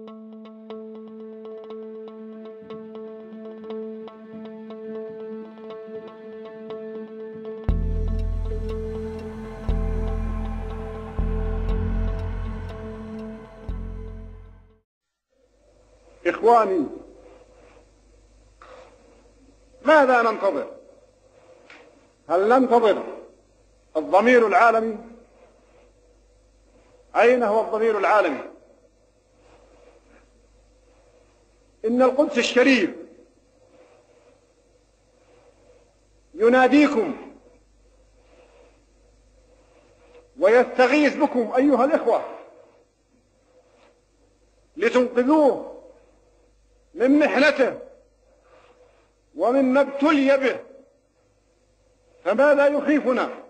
إخواني ماذا ننتظر؟ هل ننتظر الضمير العالمي؟ أين هو الضمير العالمي؟ إن القدس الشريف يناديكم ويستغيث بكم أيها الإخوة لتنقذوه من محنته ومما ابتلي به فماذا يخيفنا؟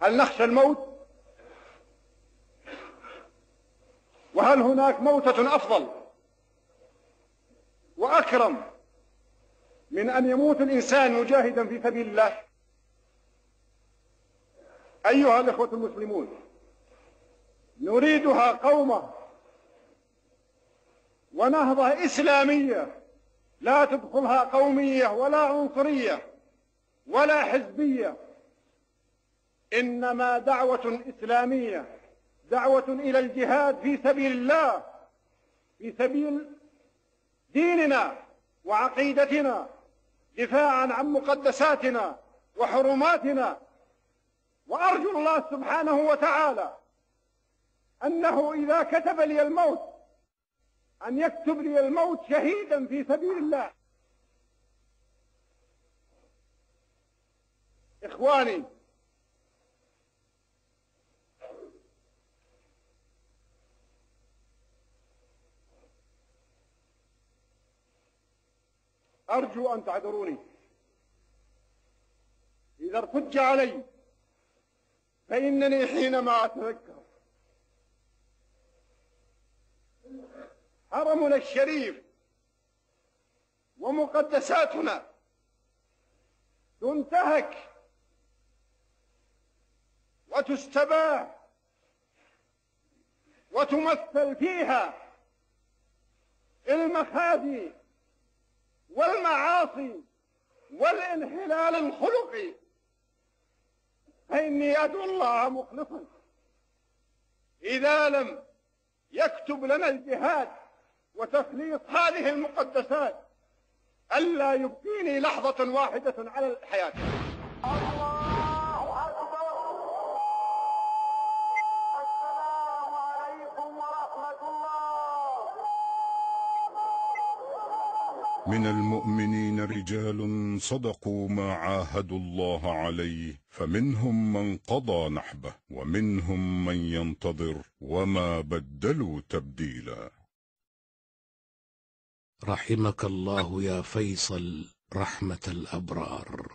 هل نخشى الموت؟ وهل هناك موتة أفضل وأكرم من أن يموت الإنسان مجاهدا في سبيل الله؟ أيها الإخوة المسلمون نريدها قومة ونهضة إسلامية لا تدخلها قومية ولا عنصرية ولا حزبية إنما دعوة إسلامية. دعوة إلى الجهاد في سبيل الله في سبيل ديننا وعقيدتنا دفاعا عن مقدساتنا وحرماتنا. وأرجو الله سبحانه وتعالى أنه إذا كتب لي الموت أن يكتب لي الموت شهيدا في سبيل الله. إخواني أرجو أن تعذروني. إذا ارتج علي فإنني حينما أتذكر. حرمنا الشريف ومقدساتنا. تنتهك وتستباح وتمثل فيها المخازي والمعاصي والانحلال الخلقي. فإني أدعو الله مخلصا. إذا لم يكتب لنا الجهاد وتخليص هذه المقدسات ألا يبقيني لحظة واحدة على الحياة. من المؤمنين رجال صدقوا ما عاهدوا الله عليه فمنهم من قضى نحبه ومنهم من ينتظر وما بدلوا تبديلا. رحمك الله يا فيصل رحمة الأبرار.